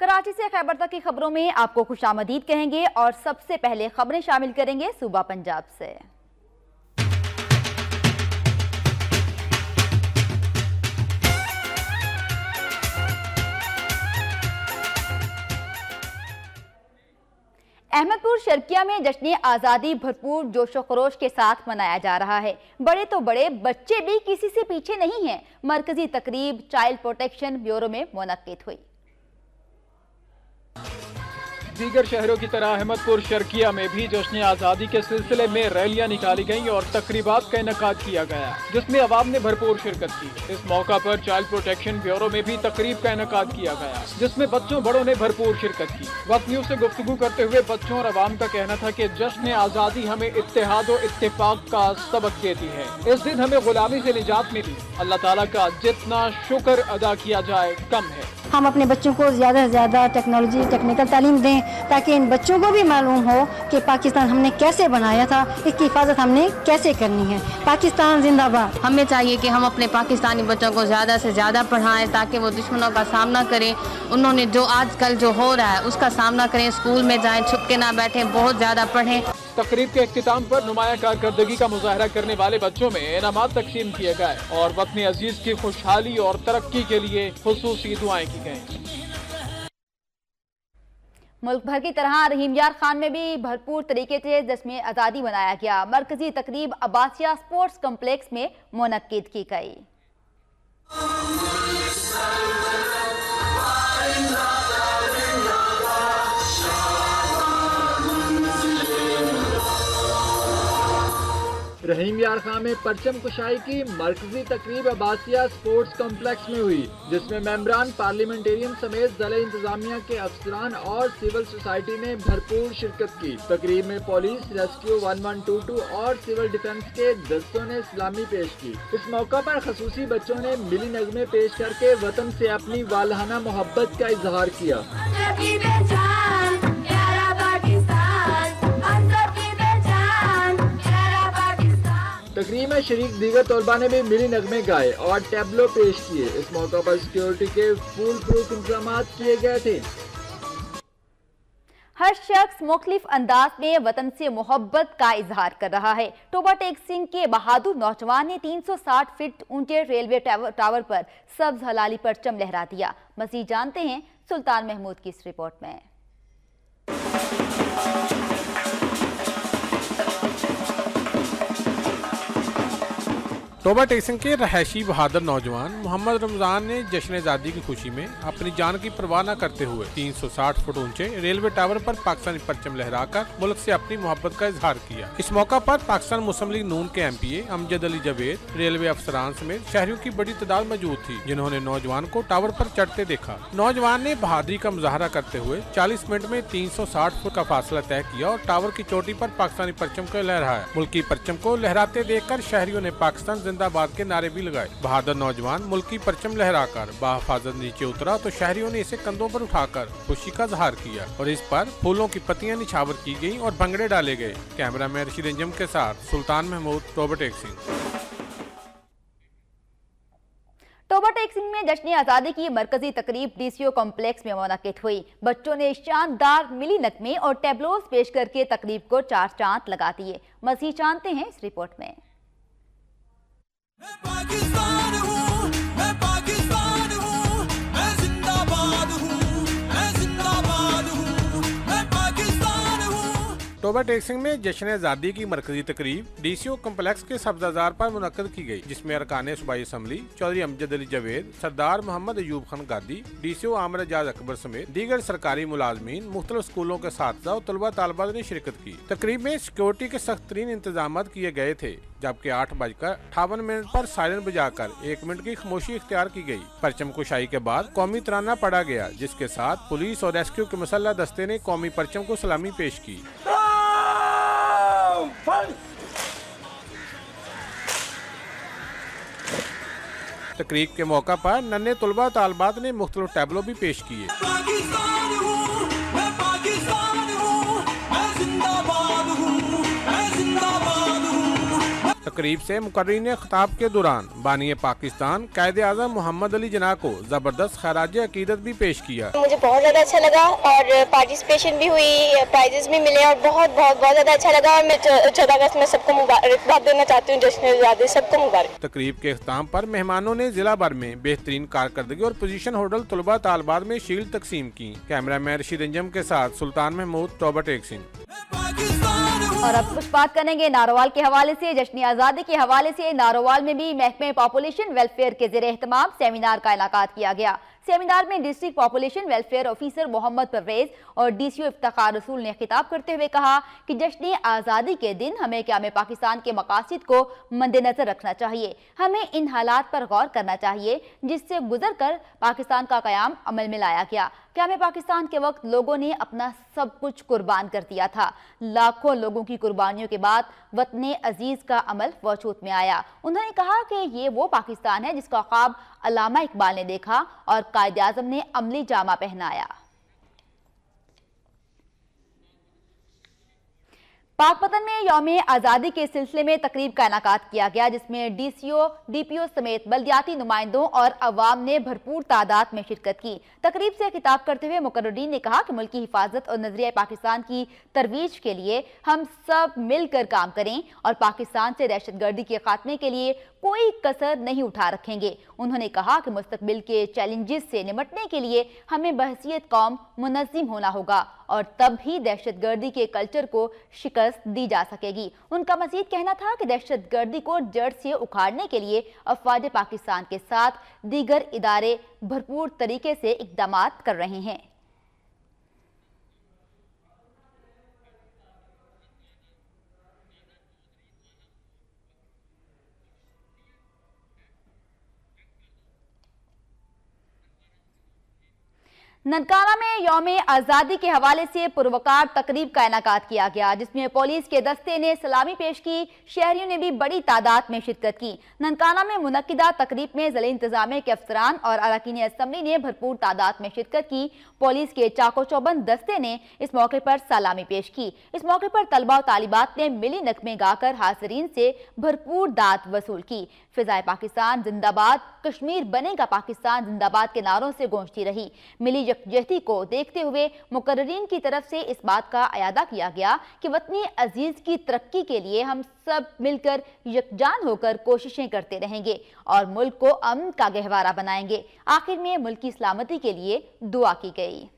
कराची से खैबर तक की खबरों में आपको खुशामदीद कहेंगे और सबसे पहले खबरें शामिल करेंगे सूबा पंजाब से। अहमदपुर शर्किया में जश्न आज़ादी भरपूर जोशो खरोश के साथ मनाया जा रहा है। बड़े तो बड़े, बच्चे भी किसी से पीछे नहीं हैं। मरकजी तकरीब, चाइल्ड प्रोटेक्शन ब्यूरो में मुनद हुई। दीगर शहरों की तरह अहमदपुर, शर्किया में भी जश्न आज़ादी के सिलसिले में रैलियाँ निकाली गईं और तकरीबा का इनका किया गया, जिसमें अवाम ने भरपूर शिरकत की। इस मौका पर चाइल्ड प्रोटेक्शन ब्यूरो में भी तकरीब का इनका किया गया, जिसमें बच्चों, बड़ों ने भरपूर शिरकत की। वक्त न्यूज़ ऐसी गुफ्तु करते हुए बच्चों और अवाम का कहना था की जश्न आज़ादी हमें इतिहाद और इतफाक का सबक देती है। इस दिन हमें गुलामी ऐसी निजात मिली। अल्लाह तला का जितना शुक्र अदा किया जाए, कम है। हम अपने बच्चों को ज़्यादा से ज़्यादा टेक्नोलॉजी टेक्निकल तालीम दें ताकि इन बच्चों को भी मालूम हो कि पाकिस्तान हमने कैसे बनाया था, इसकी हिफाजत हमने कैसे करनी है। पाकिस्तान जिंदाबाद। हमें चाहिए कि हम अपने पाकिस्तानी बच्चों को ज़्यादा से ज़्यादा पढ़ाएँ ताकि वो दुश्मनों का सामना करें। उन्होंने जो आजकल जो हो रहा है, उसका सामना करें, स्कूल में जाएँ, छुप के ना बैठें, बहुत ज़्यादा पढ़ें। तकरीब के अख्ताम पर नुमाया कारकर्दगी का मुजाहरा करने वाले बच्चों में इनाम तकसीम किए गए और वतन अज़ीज़ की खुशहाली और तरक्की के लिए खसूसी दुआएँ की गई। मुल्क भर की तरह रहीम यार खान में भी भरपूर तरीके से जश्न आज़ादी मनाया गया। मरकजी तकरीब अब्बासिया स्पोर्ट्स कम्प्लेक्स में मुनद की गई। रहीम यार खां में परचम कुशाई की मरकजी तकरीब अबासिया स्पोर्ट्स कॉम्प्लेक्स में हुई, जिसमें मेम्बरान पार्लियामेंटेरियन समेत ज़िले इंतजामिया के अफसरान और सिविल सोसाइटी ने भरपूर शिरकत की। तकरीब में police, rescue, one one two two और सिविल डिफेंस के दस्तों ने सलामी पेश की। इस मौका पर खसूसी बच्चों ने मिली नगमे पेश करके वतन से अपनी वालहाना मोहब्बत का इजहार किया। तकरीब में शरीक दीगर तलबा ने भी मिली नगमे गाए और टैबलो पेश किए। इस मौका पर सिक्योरिटी के फुल प्रूफ इंतज़ाम किए गए थे। हर शख्स मुख्तलिफ़ अंदाज में वतन से मोहब्बत का इजहार कर रहा है। टोबा टेक सिंह के बहादुर नौजवान ने 360 फीट ऊँचे रेलवे टावर पर सब्ज हलाली परचम लहरा दिया। मजीद जानते हैं सुल्तान महमूद की इस रिपोर्ट में। टोबा टेक्सिंग के रहायशी बहादुर नौजवान मोहम्मद रमज़ान ने जश्न आज़ादी की खुशी में अपनी जान की परवाह न करते हुए 360 फुट ऊँचे रेलवे टावर पर पाकिस्तानी परचम लहराकर मुल्क से अपनी मोहब्बत का इजहार किया। इस मौका पर पाकिस्तान मुस्लिम लीग नून के M P A Amjad Ali Javed, railway अफसरान समेत शहरियों की बड़ी तादाद मौजूद थी, जिन्होंने नौजवान को टावर पर चढ़ते देखा। नौजवान ने बहादुरी का मुजाहरा करते हुए चालीस मिनट में तीन सौ साठ फुट का फासला तय किया और टावर की चोटी पर पाकिस्तानी परचम को लहराया। मुल्की परचम को लहराते देखकर शहरियों ने पाकिस्तान जिंदाबाद के नारे भी लगाए। बहादुर नौजवान मुल्की परचम लहराकर, बाहफाजत नीचे उतरा तो शहरियों ने इसे कंधों पर उठाकर खुशी का इजहार किया और इस पर फूलों की पत्तियाँ निछावर की गई और भंगड़े डाले गए। कैमरा मैन रशीद अंजम के साथ सुल्तान महमूद टोबटेक सिंह। टोबा टेक्सिंग में जश्न आज़ादी की मरकजी तकरीब डीसीओ कॉम्प्लेक्स में मुनद हुई। बच्चों ने शानदार मिली नकमे और टेबलोज पेश करके तकरीब को चार चाँद लगा दिए। मजीद जानते हैं इस रिपोर्ट में। मैं टोबा टेक्सिंग में जश्न आज़ादी की मरकजी तकरीब डीसीओ कम्प्लेक्स के सब्जाजार पर मुनद की गई, जिसमें अरकान सूबाई असम्बली, चौधरी अमजद अली जवेद, सरदार मोहम्मद अयूब खान गादी डीसीओ आमर एजाज अकबर समेत दीगर सरकारी मुलाजमीन मुख्तलिफ़ स्कूलों के साथ और तलबा तलबा ने शिरकत की। तकरीब में सिक्योरिटी के सख्त तरीन इंतज़ाम किए गए थे, जबकि आठ बजकर अठावन मिनट पर सायरन बजाकर एक मिनट की खामोशी इख्तियार की गई। परचम कुशाई के बाद कौमी तराना पड़ा गया, जिसके साथ पुलिस और रेस्क्यू के मसल्ला दस्ते ने कौमी परचम को सलामी पेश की। तकरीब के मौका पर नन्हे तलबा तालबात ने मुख्तलिफ़ टैबलो भी पेश किए। तकरीब से मुकर्री ने खिताब के दौरान बानी पाकिस्तान कायद आज़म मोहम्मद अली जना को ज़बरदस्त खराज अकीदत भी पेश किया। मुझे बहुत ज़्यादा अच्छा लगा और पार्टिसिपेशन भी हुई प्राइजेस भी मिले और बहुत बहुत बहुत ज़्यादा अच्छा लगा और मैं चौदह अगस्त में सबको मुबारकबाद देना चाहती हूँ जश्न सबको मुबारक। तकरीब के अख्ताम पर मेहमानों ने जिला भर में बेहतरीन कारकर्दगी और पोजीशन होटल तलबा तालबात में शील्ड तकसीम की। कैमरा मैन रशीद अंजम के साथ सुल्तान महमूद टोबा टेक सिंह हूँ और अब कुछ बात करेंगे नारोवाल के हवाले से। जश्न आज़ादी के हवाले से नारोवाल में भी महकमे पॉपुलेशन वेलफेयर के जेर एहतमाम सेमिनार का इनका किया गया। सेमिनार में district population welfare officer Mohammad Parvez और डीसीओ इफ्तार रसूल ने खिताब करते हुए कहा कि जश्न आज़ादी के दिन हमें क्या में पाकिस्तान के मकासद को मद्देनजर रखना चाहिए, हमें इन हालात पर गौर करना चाहिए, जिससे गुजर कर पाकिस्तान का क्याम अमल में लाया गया। क्या में पाकिस्तान के वक्त लोगों ने अपना सब कुछ कुर्बान कर दिया था? लाखों लोगों की कुर्बानियों के बाद वतन अज़ीज़ का अमल वजूद में आया। उन्होंने कहा कि ये वो पाकिस्तान है जिसका ख्वाब अलामा इकबाल ने देखा और कायद अजम ने अमली जामा पहनाया। पाकपतन में यौम आज़ादी के सिलसिले में तकरीब का इनका किया गया, जिसमें डीसीओ डीपीओ समेत बल्दियाती नुमाइंदों और अवाम ने भरपूर तादाद में शिरकत की। तकरीब से खिताब करते हुए मुकर्रीन ने कहा कि मुल्क की हिफाजत और नज़रिया पाकिस्तान की तरवीज के लिए हम सब मिलकर काम करें और पाकिस्तान से दहशत गर्दी के खात्मे के लिए कोई कसर नहीं उठा रखेंगे। उन्होंने कहा कि मुस्तबिल के चैलेंजेस से निमटने के लिए हमें बहसीत कौम मुनजिम होना होगा और तब ही दहशत गर्दी के कल्चर को शिकस्त दी जा सकेगी। उनका मजीद कहना था की दहशत गर्दी को जड़ से उखाड़ने के लिए अफवाज पाकिस्तान के साथ, दीगर इदारे भरपूर तरीके से इकदाम कर रहे हैं। ननकाना में यौम आज़ादी के हवाले से पुरवकार तकरीब का इनका किया गया, जिसमें पुलिस के दस्ते ने सलामी पेश की, शहरियों ने भी बड़ी तादाद में शिरकत की। ननकाना में मुनदा तकरीब में ज़िले इंतजामिया के अफसरान और अरकान असम्बली ने भरपूर तादाद में शिरकत की। पुलिस के चाको चौबंद दस्ते ने इस मौके पर सलामी पेश की। इस मौके पर तलबा तालिबात ने मिली नकमे गाकर हाजरीन से भरपूर दाद वसूल की। फिजाए पाकिस्तान जिंदाबाद, कश्मीर बनेगा पाकिस्तान जिंदाबाद के नारों से गूंजती रही। मिली यकजहती को देखते हुए मुकर्रीन की तरफ़ से इस बात का अयादा किया गया कि वतनी अज़ीज़ की तरक्की के लिए हम सब मिलकर यकजान होकर कोशिशें करते रहेंगे और मुल्क को अमन का गहवारा बनाएँगे। आखिर में मुल्क की सलामती के लिए दुआ की गई।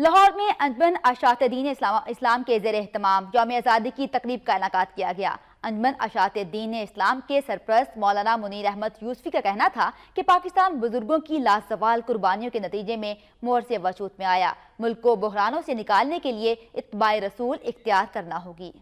लाहौर में अंजमन अशात दीन इस्लाम, इस्लाम के जेर अहतमाम यौम आज़ादी की तकरीब का इनका किया गया। अंजमन अशात दीन इस्लाम के सरप्रस्त मौलाना मुनीर अहमद यूसफी का कहना था कि पाकिस्तान बुज़ुर्गों की लाजवाल कुर्बानियों के नतीजे में मोर से वजूद में आया। मुल्क को बहरानों से निकालने के लिए इतबा रसूल इख्तियार करना होगी।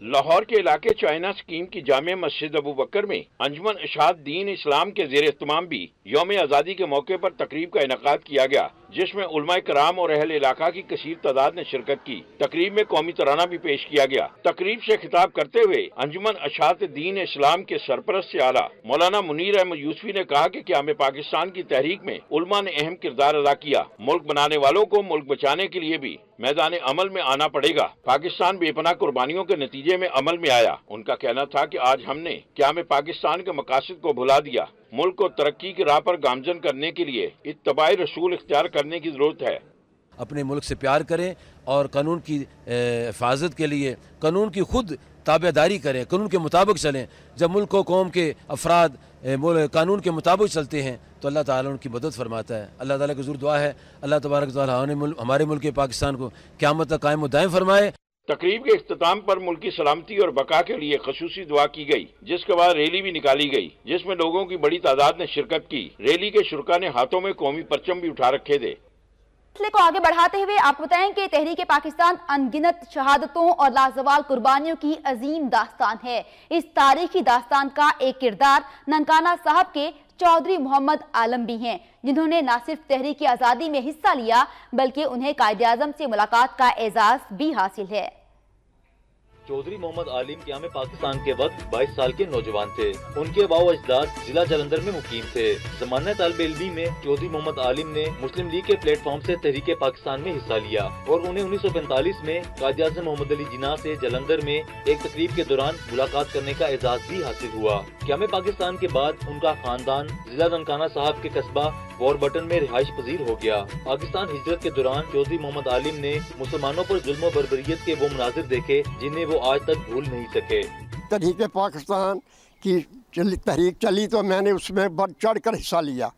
लाहौर के इलाके चाइना स्कीम की जामे मस्जिद अबू बकर में अंजमन अशाद दीन इस्लाम के जेर इस्तेमाम भी योम आज़ादी के मौके पर तकरीब का इनका किया गया। जिसमें उलमा कराम और अहल इलाका की कशीर तादाद ने शिरकत की। तकरीब में कौमी तराना भी पेश किया गया। तकरीब से खिताब करते हुए अंजुमन अशात दीन इस्लाम के सरपरस्त से आला मौलाना मुनीर अहमद यूसफी ने कहा कि क्या में पाकिस्तान की तहरीक में उलमा ने अहम किरदार अदा किया। मुल्क बनाने वालों को मुल्क बचाने के लिए भी मैदान अमल में आना पड़ेगा। पाकिस्तान बेपना कुर्बानियों के नतीजे में अमल में आया। उनका कहना था कि आज हमने क्या में पाकिस्तान के मकासद को भुला दिया। मुल्क को तरक्की की राह पर गामजन करने के लिए इतबाई रसूल इख्तियार करने की ज़रूरत है। अपने मुल्क से प्यार करें और कानून की हिफाजत के लिए, कानून की खुद ताबेदारी करें, कानून के मुताबिक चलें। जब मुल्क कौम के अफराद कानून के मुताबिक चलते हैं तो अल्लाह ताला उनकी मदद फरमाता है। अल्लाह ताला की ज़रूर दुआ है। अल्लाह तबारक ताला हमारे मुल्क पाकिस्तान को क्यामत तक कायम दायम फरमाए। तकरीब के अख्ताम पर मुल्क सलामती और बका के लिए खसूसी दुआ की गई, जिसके बाद रैली भी निकाली गई, जिसमें लोगों की बड़ी तादाद ने शिरकत की। रैली के शुरा ने हाथों में कौमी परचम भी उठा रखे थे। को आगे बढ़ाते हुए आप बताएँ कि तहरीक पाकिस्तान अनगिनत शहादतों और लाजवाल कुर्बानियों की अजीम दास्तान है। इस तारीखी दास्तान का एक किरदार ननकाना साहब के चौधरी मोहम्मद आलम भी हैं, जिन्होंने न सिर्फ़ तहरीकी आज़ादी में हिस्सा लिया, बल्कि उन्हें कायद आज़म से मुलाकात का एजाज भी हासिल है। चौधरी मोहम्मद आलिम क्याम पाकिस्तान के वक्त 22 साल के नौजवान थे। उनके वाओ अजदाद जिला जलंधर में मुकीम थे। जमाना तालब इलमी में चौधरी मोहम्मद आलिम ने मुस्लिम लीग के प्लेटफॉर्म से तहरीक पाकिस्तान में हिस्सा लिया और उन्हें उन्नीस सौ पैंतालीस में आज़म मोहम्मद अली जिना से जलंधर में एक तकरीब के दौरान मुलाकात करने का एजाज भी हासिल हुआ। क्या पाकिस्तान के बाद उनका खानदान, जिला ननकाना साहब के कस्बा वॉरबटन में रिहाइश पजीर हो गया। पाकिस्तान हिजरत के दौरान चौधरी मोहम्मद आलिम ने मुसलमानों पर जुल्म बरबरीत के वो मनाजिर देखे, जिन्हें वो आज तक भूल नहीं सके। तहरीक पाकिस्तान की चली, तहरीक चली तो मैंने उसमें बढ़ चढ़ कर हिस्सा लिया।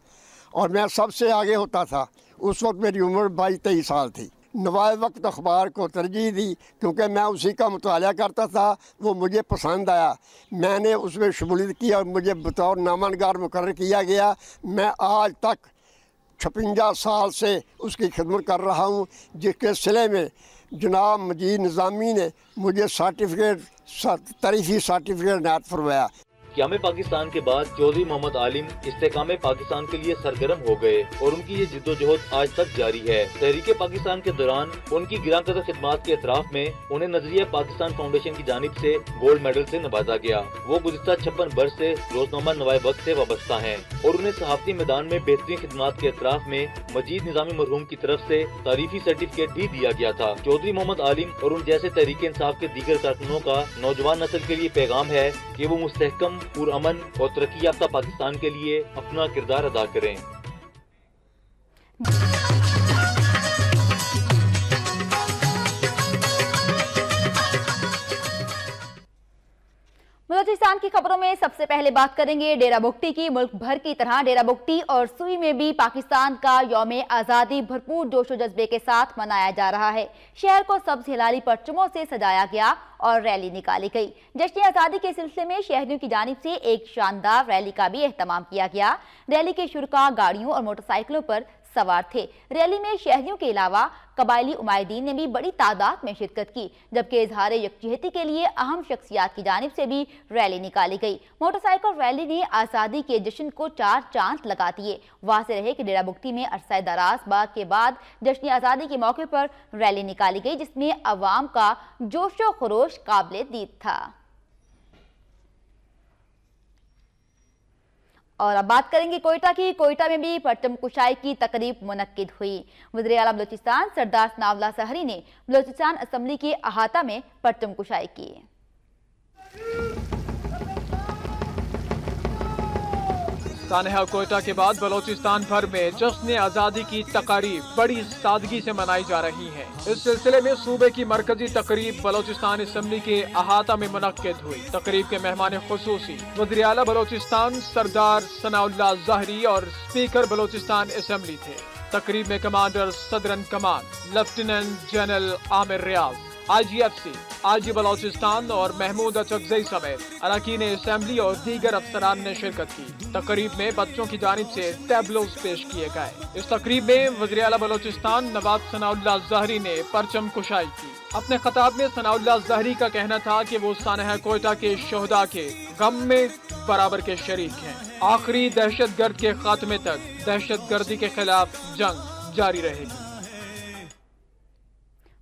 और मैं सबसे आगे होता था। उस वक्त मेरी उम्र बाईस तेईस साल थी। नवाए वक्त अखबार को तरजीह दी, क्योंकि मैं उसी का मुताल करता था। वो मुझे पसंद आया। मैंने उसमें शमूलियत की और मुझे बतौर नामनगार मुकर किया गया। मैं आज तक छपंजा साल से उसकी खिदमत कर रहा हूँ, जिसके सिले में जनाब मजीद निज़ामी ने मुझे सर्टिफिकेट तरीफी सर्टिफिकेट नायत फरमाया। क्याम पाकिस्तान के बाद चौधरी मोहम्मद आलिम इस्तेकाम पाकिस्तान के लिए सरगर्म हो गए और उनकी ये जिद्दोजहद आज तक जारी है। तहरीक पाकिस्तान के दौरान उनकी गिरा कदर खिदमत के अतराफ में उन्हें नज़रिया पाकिस्तान फाउंडेशन की जानब ऐसी गोल्ड मेडल ऐसी नवाजा गया। वो गुजशत छप्पन बरस ऐसी रोजनामा नवाए वक्त ऐसी वाबस्ता है और उन्हें सहाफती मैदान में बेहतरीन खिदमत के अतराफ में मजीद निजामी मरहूम की तरफ़ ऐसी तारीफी सर्टिफिकेट भी दिया गया था। चौधरी मोहम्मद आलिम और उन जैसे तहरीक इंसाफ के दीगर कारकुनों का नौजवान नस्ल के लिए पैगाम है की वो मुस्तकम पुरअमन और तरक्की याफ्ता पाकिस्तान के लिए अपना किरदार अदा करें। बलोचिस्तान की खबरों में सबसे पहले बात करेंगे डेरा बुगटी की। मुल्क भर की तरह डेरा बुगटी और सुई में भी पाकिस्तान का यौम आज़ादी भरपूर जोशो जज्बे के साथ मनाया जा रहा है। शहर को सब्ज हिलाली परचमों से सजाया गया और रैली निकाली गई। जश्न आज़ादी के सिलसिले में शहरियों की जानब से एक शानदार रैली का भी अहतमाम किया गया। रैली के शुरा गाड़ियों और मोटरसाइकिलों पर सवार थे। रैली में शहरियों के अलावा कबायली उमायदीन ने भी बड़ी तादाद में शिरकत की, जबकि इजहार यकजहती के लिए अहम शख्सियात की जानब से भी रैली निकाली गई। मोटरसाइकिल रैली ने आज़ादी के जश्न को चार चाँद लगा दिए। वासे रहे कि डेरा बुगटी में अरसा दराज बाग के बाद जश्न आज़ादी के मौके पर रैली निकाली गई, जिसमें अवाम का जोशो खरोश काबिल दीद था। और अब बात करेंगे कोयटा की। कोयटा में भी परचम कुशाई की तकरीब मुनद हुई। वजर अला बलोचिस्तान सरदार नावला सहरी ने बलोचिस्तान असम्बली के अहाता में परचम कुशाई की। सानहा कोयटा के बाद बलोचिस्तान भर में जश्न आज़ादी की तकारीब बड़ी सादगी से मनाई जा रही है। इस सिलसिले में सूबे की मरकजी तकरीब बलोचिस्तान असम्बली के अहाता में मुनद हुई। तकरीब के मेहमान खसूसी वजी अला बलोचिस्तान सरदार सनाउल्ला जहरी और स्पीकर बलोचिस्तान असम्बली थे। तकरीब में commander southern come on, lieutenant general Amir Riaz. I G F C I G Balochistan और महमूद अचकजई समेत अरकान असम्बली और दीगर अफसरान ने शिरकत की। तकरीब में बच्चों की जानब से टैबलोज पेश किए गए। इस तकरीब में वजी अला बलोचिस्तान नवाब सनाउल्ला जहरी ने परचम कुशाई की। अपने खताब में सनाउल्ला जहरी का कहना था कि वो सानहा कोयटा के शहदा के गम में बराबर के शरीक हैं। आखिरी दहशत गर्द के खात्मे तक दहशत गर्दी के खिलाफ जंग जारी रहेगी।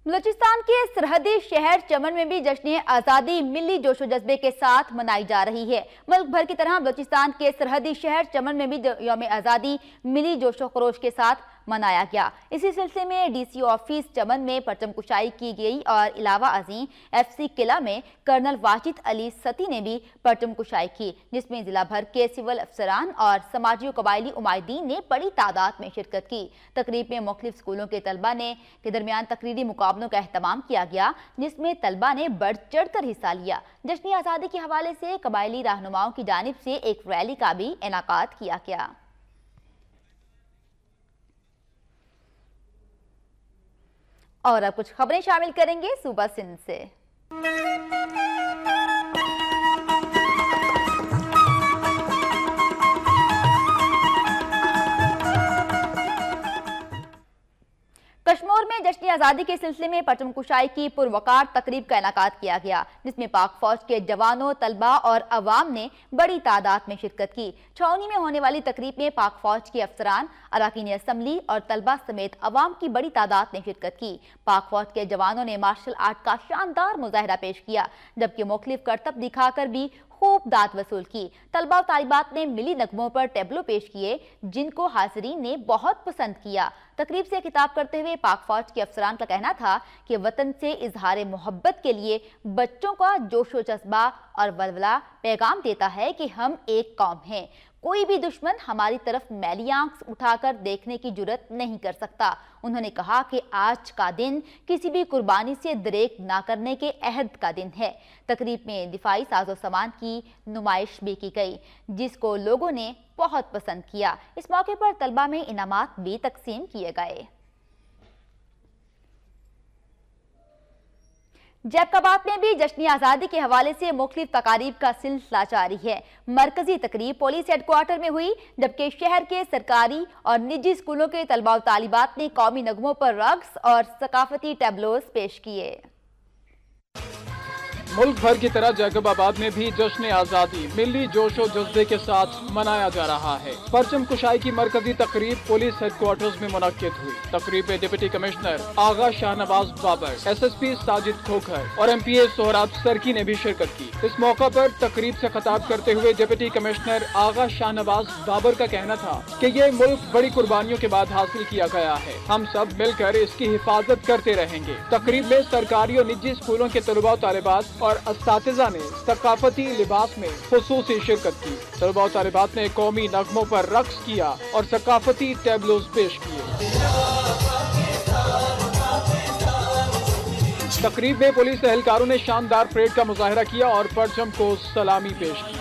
बलूचिस्तान के सरहदी शहर चमन में भी जश्न आज़ादी, मिली जोशो जज्बे के साथ मनाई जा रही है। मुल्क भर की तरह बलूचिस्तान के सरहदी शहर चमन में भी यौम आज़ादी, मिली जोशो खरोश के साथ मनाया गया इसी सिलसिले में डीसी ऑफ़िस चमन में परचम कुशाई की गई और इलावा अजीम एफसी किला में कर्नल वाजिद अली सती ने भी परचम कुशाई की जिसमें जिला भर के सिविल अफसरान और समाजी कबायली उमायदीन ने बड़ी तादाद में शिरकत की तकरीब में मुख्तलिफ़ स्कूलों के तलबा ने के दरमियान तकरीरी मुकाबलों का अहतमाम किया गया जिसमें तलबा ने बढ़ चढ़ कर हिस्सा लिया जश्न आज़ादी के हवाले से कबायली रहनुमाओं की जानब से एक रैली का भी इनका किया गया और अब कुछ खबरें शामिल करेंगे सुबह सिंध से। में जश्न आज़ादी के सिलसिले में परचम कुशाई की पुरवकार तकरीब का इनका किया गया, जिसमें पाक फौज के जवानों, तलबा और अवाम ने बड़ी तादाद में शिरकत की। छावनी में होने वाली तकरीब में पाक फौज के अफसरान, अरकान असम्बली और तलबा समेत अवाम की बड़ी तादाद ने शिरकत की। पाक फौज के जवानों ने मार्शल आर्ट का शानदार मुजाहरा पेश किया, जबकि मुख्तलिफ़ करतब दिखाकर भी खूब दाद वसूल की। तलबा तालिबात ने मिली नगमों पर टेबलो पेश किए, जिनको हाजरीन ने बहुत पसंद किया। तकरीब से खिताब करते हुए पाक फौज के अफसरान का कहना था कि वतन से इजहार मोहब्बत के लिए बच्चों का जोशो जज्बा और वलवला पैगाम देता है कि हम एक कौम हैं। कोई भी दुश्मन हमारी तरफ़ मैली आँख उठाकर देखने की ज़रूरत नहीं कर सकता। उन्होंने कहा कि आज का दिन किसी भी कुर्बानी से दरेक ना करने के अहद का दिन है। तकरीब में दिफाई साजो सामान की नुमाइश भी की गई, जिसको लोगों ने बहुत पसंद किया। इस मौके पर तलबा में इनामत भी तकसीम किए गए। जैकबाद में भी जश्न आज़ादी के हवाले से मुख्तलिफ़ तकारीब का सिलसिला जारी है। मरकजी तकरीब पुलिस हेडक्वार्टर में हुई, जबकि शहर के सरकारी और निजी स्कूलों के तलबा तालिबात ने कौमी नगमों पर रक्स और सकाफती टेबलोज पेश किए। मुल्क भर की तरह जैकबाबाद में भी जश्न आज़ादी मिली जोशो जज्बे के साथ मनाया जा रहा है। परचम कुशाई की मरकजी तकरीब पुलिस हेडक्वार्टर्स में मुनद हुई। तकरीब में deputy commissioner Agha Shahnawaz Babar S S P Sajid Khokhar और एम पी ए सोहराब सरकी ने भी शिरकत की। इस मौका पर तकरीब से खताब करते हुए डिप्टी कमिश्नर आगा शाहनवाज बाबर का कहना था की ये मुल्क बड़ी कुर्बानियों के बाद हासिल किया गया है। हम सब मिलकर इसकी हिफाजत करते रहेंगे। तकरीब में सरकारी और निजी स्कूलों के तलबा तालिबात और इस ने सकाफती लिबास में खसूसी शिरकत की। तलबा तालिबात ने कौमी नगमों पर रक्स किया और सकाफती टेबलोज पेश किए। तकरीब में पुलिस एहलकारों ने शानदार परेड का मुजाहरा किया और परचम को सलामी पेश की।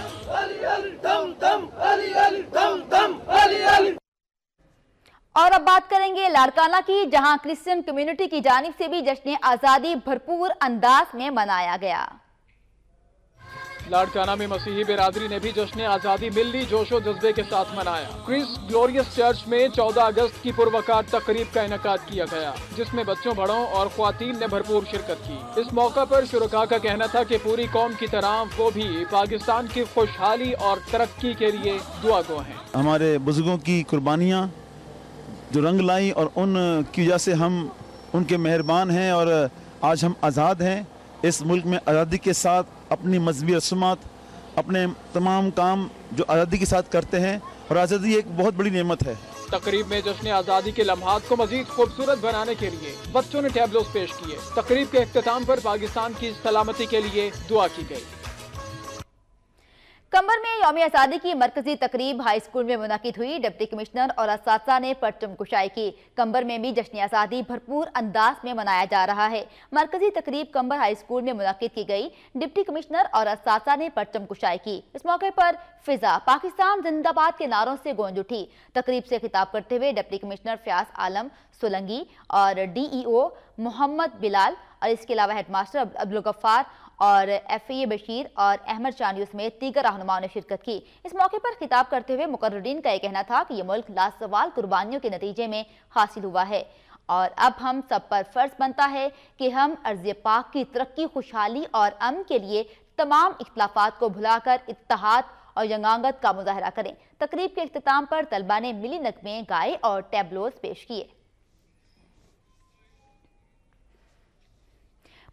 और अब बात करेंगे लाड़काना की जहाँ क्रिश्चियन कम्युनिटी की जानिब से भी जश्न आज़ादी भरपूर अंदाज में मनाया गया। लाड़काना में मसीही बिरादरी ने भी जश्न आज़ादी मिली जोशो जज्बे के साथ मनाया। क्रिस ग्लोरियस चर्च में 14 अगस्त की पूर्वकार तकरीब का इनका किया गया जिसमें बच्चों बड़ों और खातन ने भरपूर शिरकत की। इस मौका पर शुरा का कहना था कि पूरी कौम की तरह वो भी पाकिस्तान की खुशहाली और तरक्की के लिए दुआ गो हैं। हमारे बुज़ुर्गों की कुर्बानियाँ जो रंग लाई और उन, की वजह से हम उनके मेहरबान हैं और आज हम आज़ाद हैं। इस मुल्क में आज़ादी के साथ अपनी मजहबी रसूमात, अपने तमाम काम जो आज़ादी के साथ करते हैं, और आज़ादी एक बहुत बड़ी नेमत है। तकरीब में जश्न आज़ादी के लम्हात को मजीद खूबसूरत बनाने के लिए बच्चों ने टैबलोस पेश किए, तकरीब के अख्ताम पर पाकिस्तान की सलामती के लिए दुआ की गई। कंबर में योम आज़ादी की मरकजी तकरीब हाई स्कूल में मुनद हुई। डिप्टी कमिश्नर और ने परचम कुशाई की। कंबर में भी जश्न आज़ादी भरपूर अंदाज में मनाया जा रहा है। मरकजी तकरीब कंबर हाई स्कूल में मुनद की गई। डिप्टी कमिश्नर और इस ने परचम कुशाई की। इस मौके पर फिजा पाकिस्तान जिंदाबाद के नारों से गूंज उठी। तकरीब से खिताब करते हुए डिप्टी कमिश्नर फयाज आलम सोलंगी और डीईओ मोहम्मद बिलाल और इसके अलावा हेडमास्टर अब्दुल गफ्फार और एफ़ ए बशीर और अहमद चानियों समेत दीगर रहनुमाओं ने शिरकत की। इस मौके पर खिताब करते हुए मुकर्रीन का यह कहना था कि यह मुल्क लासवाल कुर्बानियों के नतीजे में हासिल हुआ है। और अब हम सब पर फ़र्ज़ बनता है कि हम अर्ज़ पाक की तरक्की, खुशहाली और अमन के लिए तमाम इख्तलाफात को भुलाकर इतिहाद और यंगांगत का मुजाहरा करें। तकरीब के अख्ताम पर तलबा ने मिली नकमे गाए और टेबलोज पेश किए।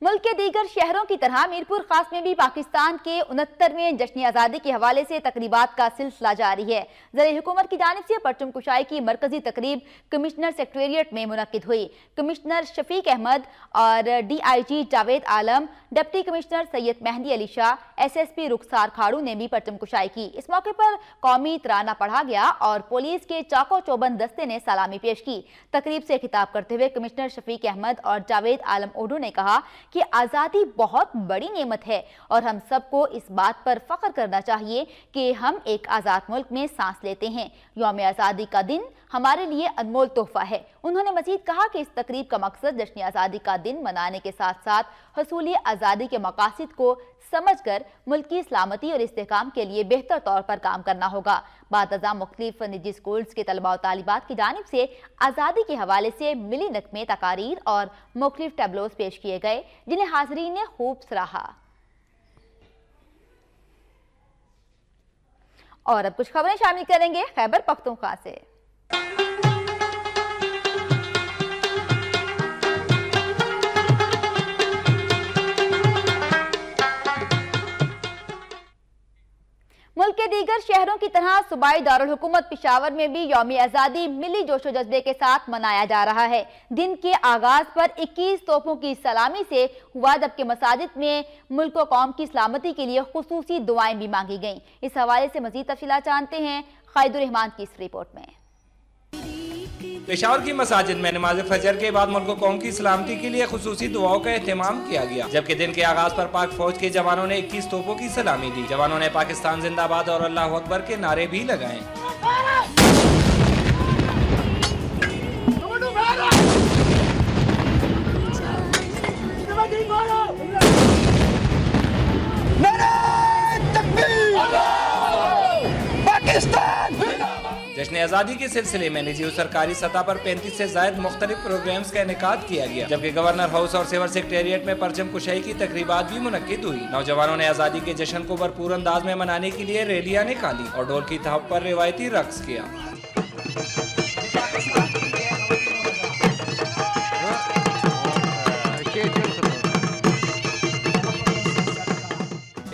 मुल्क के दीगर शहरों की तरह मीरपुर, खास में भी पाकिस्तान के उनहत्तरवें जश्न आज़ादी के हवाले से तकरीबात का सिलसिला जारी है। जर हुकूमत की जानब से परचम कुशाई की मरकजी तकरीब कमिश्नर सेक्रेटरिएट में मुनद हुई। कमिश्नर शफीक अहमद और D I G Javed Alam, deputy commissioner Syed Mehdi Ali Shah S S P Rukhsar Khadu ने भी परचम कुशाई की। इस मौके पर कौमी तराना पढ़ा गया और पुलिस के चाको चौबंद दस्ते ने सलामी पेश की। तकरीब से खिताब करते हुए कमिश्नर शफीक अहमद और जावेद आलम उर्दू ने कहा कि आज़ादी बहुत बड़ी नेमत है और हम सबको इस बात पर फख्र करना चाहिए कि हम एक आज़ाद मुल्क में सांस लेते हैं। योम आज़ादी का दिन हमारे लिए अनमोल तोहफा है। उन्होंने मजीद कहा कि इस तकरीब का मकसद जश्न आज़ादी का दिन मनाने के साथ साथ हसूली आज़ादी के मकासद को समझ कर मुल्क की सलामती और इसकाम के लिए बेहतर तौर पर काम करना होगा। बाद मुख्तलिफ़ निजी स्कूल्स के तलबा तालिबात की जानब से आज़ादी के हवाले से मिली नकमे तकारीर और मुख्तलिफ़ टेबलोज पेश किए गए, जिन्हें हाजरीन ने खूब सराहा। और अब कुछ खबरें शामिल करेंगे, खैबर पख्तूनख्वा से। मुल्क के दीगर शहरों की तरह सूबाई दारकूमत पिशावर में भी यौम आज़ादी, मिली जोशो जज्बे के साथ मनाया जा रहा है। दिन के आगाज़ पर 21 तोपों की सलामी से हुआ जबकि मसाजिद में मुल्क कौम की सलामती के लिए खसूसी दुआएँ भी मांगी गईं। इस हवाले से मजीद तफी जानते हैं खैदुररहमान की इस रिपोर्ट में। पेशावर की मसाजिद में नमाज़ फजर के बाद मुल्क कौम की सलामती के लिए खसूसी दुआओं का अहतमाम किया गया। जबकि दिन के आगाज़ पर पाक फौज के जवानों ने इक्कीस तोपों की सलामी दी। जवानों ने पाकिस्तान जिंदाबाद और अल्लाह अकबर के नारे भी लगाए। जश्न आज़ादी के सिलसिले में निजी और सरकारी सतह पर पैंतीस ऐसी जायद मुख्तलिफ़ प्रोग्राम का इनका किया गया, जबकि गवर्नर हाउस और सिविल सेक्रेटरिएट में परचम कुशाई की तकरीबा भी मुनद हुई। नौजवानों ने आज़ादी के जश्न को भरपूर अंदाज में मनाने के लिए रैलियाँ निकाली और ढोल की था पर रिवायती रक्स किया।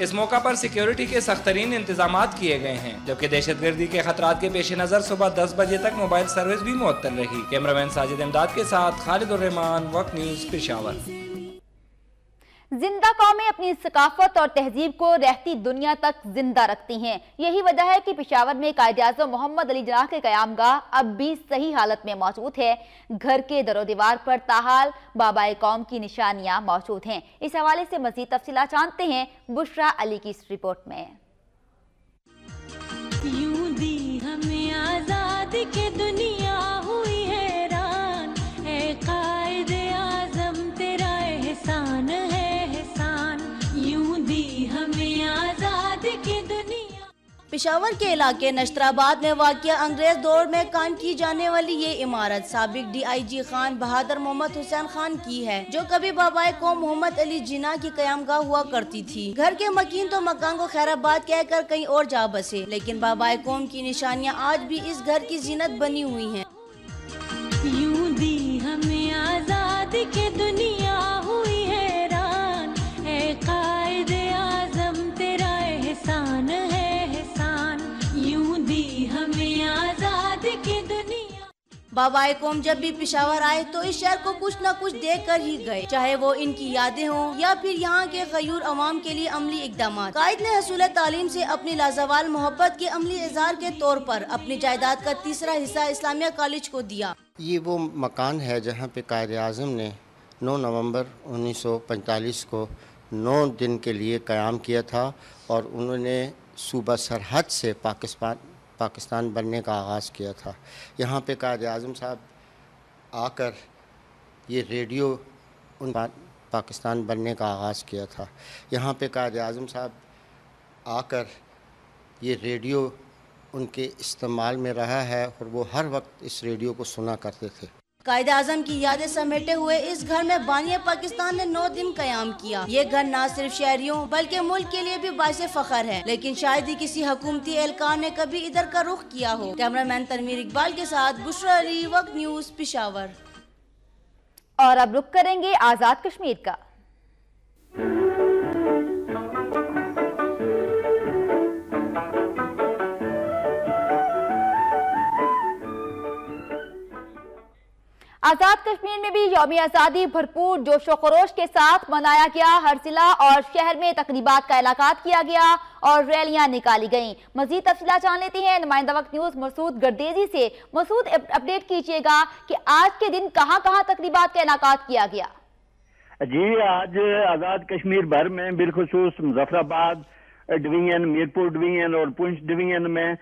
इस मौका पर सिक्योरिटी के सख्त तरीन इंतज़ाम किए गए हैं, जबकि दहशत गर्दी के खतरा के पेश नज़र सुबह दस बजे तक मोबाइल सर्विस भी मुअत्तल रही। कैमरा मैन साजिद इमदाद के साथ खालिद वक्त न्यूज़, पिशावर। ज़िंदा कौमें अपनी सकाफत और तहजीब को रहती दुनिया तक ज़िंदा रखती हैं। यही वजह है कि पिशावर में कायद अजम मोहम्मद अली जनाह के क्यामगाह अब भी सही हालत में मौजूद है। घर के दरो दीवार पर ताहाल, बाबा कौम की निशानियाँ मौजूद हैं। इस हवाले से मजीद तफसीला जानते हैं बुशरा अली की इस रिपोर्ट में। यूँ दी हमें आज़ादी के दुनिया पिशावर के इलाके नशतराबाद में वाक़ अंग्रेज़ दौर में कायम की जाने वाली ये इमारत सबक D I G Khan Bahadur Mohammad Hussain Khan की है, जो कभी बाबाए को मोहम्मद अली जिना की कयामगाह हुआ करती थी। घर के मकीन तो मकान को खैराबाद कहकर कहीं और जा बसे, लेकिन बाबाए कौम की निशानियाँ आज भी इस घर की जीनत बनी हुई है। यूँ दी हमें के दुनिया हुई तेरा बाबा कौम जब भी पिशावर आए तो इस शहर को कुछ न कुछ देख कर ही गए। चाहे वो इनकी यादें हों या फिर यहाँ के गयूर अवाम के लिए अमली इकदाम कायद ने हसूल तालीम से अपनी लाजवाल मोहब्बत के अमली इजहार के तौर पर अपनी जायदाद का तीसरा हिस्सा इस्लामिया कॉलेज को दिया। ये वो मकान है जहाँ पे कायद आज़म ने नौ नवंबर उन्नीस सौ पैंतालीस को नौ दिन के लिए क़्याम किया था और उन्होंने सूबा सरहद से पाकिस्तान पाकिस्तान बनने का आगाज़ किया था। यहाँ पे कायद अज़म साहब आकर ये रेडियो उन पाकिस्तान बनने का आगाज़ किया था। यहाँ पे कायद अज़म साहब आकर ये रेडियो उनके इस्तेमाल में रहा है और वो हर वक्त इस रेडियो को सुना करते थे। कायद आज़म की यादें समेटे हुए इस घर में बानिया पाकिस्तान ने नौ दिन क्याम किया। ये घर न सिर्फ़ शहरियों, बल्कि मुल्क के लिए भी बायस फखर है। लेकिन शायद ही किसी हकूमती एहलकार ने कभी इधर का रुख किया हो। कैमरा मैन तनवीर इकबाल के साथ बुशरा अली, वक्त न्यूज़, पिशावर। और अब रुख करेंगे आज़ाद कश्मीर का। आज़ाद कश्मीर में भी यौम आज़ादी, भरपूर जोशो खरोश के साथ मनाया गया। हर जिला और शहर में तकरीबा का इलाका किया गया और रैलियाँ निकाली गईं। मजीद तफसीला जान लेते हैं। नुमाइंदा वक्त न्यूज़ मसूद गर्देजी से। मसूद अपडेट कीजिएगा कि आज के दिन कहाँ कहाँ तकरीबा का इलाका किया गया। जी, आज आज़ाद कश्मीर भर में बिलखसूस मुजफ्फराबाद डिवीज़न, मीरपुर डिवीज़न और पुंछ डिवीज़न में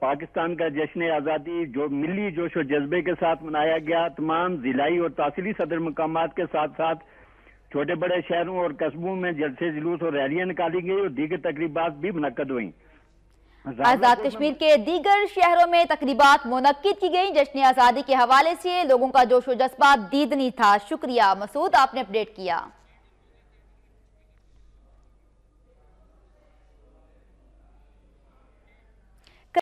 पाकिस्तान का जश्न आज़ादी जो मिली जोश और जज्बे के साथ मनाया गया तमाम जिलाई और तहसीली सदर मकाम के साथ साथ छोटे बड़े शहरों और कस्बों में जलसे जुलूस और रैलियाँ निकाली गई और दीगर तकरीबा भी मुनद हुई। आज़ाद कश्मीर के दीगर शहरों में तकरीबा मुनद की गई। जश्न आज़ादी के हवाले से लोगों का जोश व जज्बा दीदनी था। शुक्रिया मसूद आपने अपडेट किया।